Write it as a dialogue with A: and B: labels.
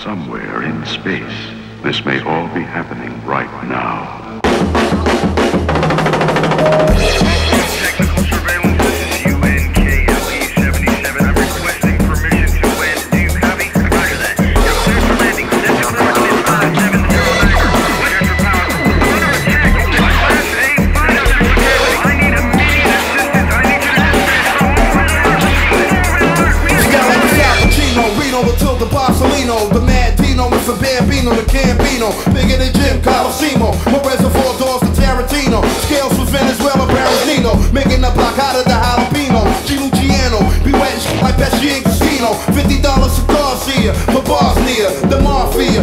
A: somewhere in space. This may all be happening right now.
B: Technical surveillance, this is UNKLE-77. I'm requesting permission to land. Do you copy? Roger that. You're cleared for landing. Destination coordinates 5709. Cleared for power. We're under attack. Class A fire. I need immediate assistance. I need you to
C: Scott Cappuccino, Reno, Matilda Barcelino, the Mad Dino, Mr. Bambino, the Gambino, bigger than Jim Colosimo, my reservoir doors to Tarantino, scales for Venezuela, Barazino, making the block out of the jalapeno, G Luciano, be wet like Pesci and Casino, $50 cigars here, for Bosnia, the Mafia,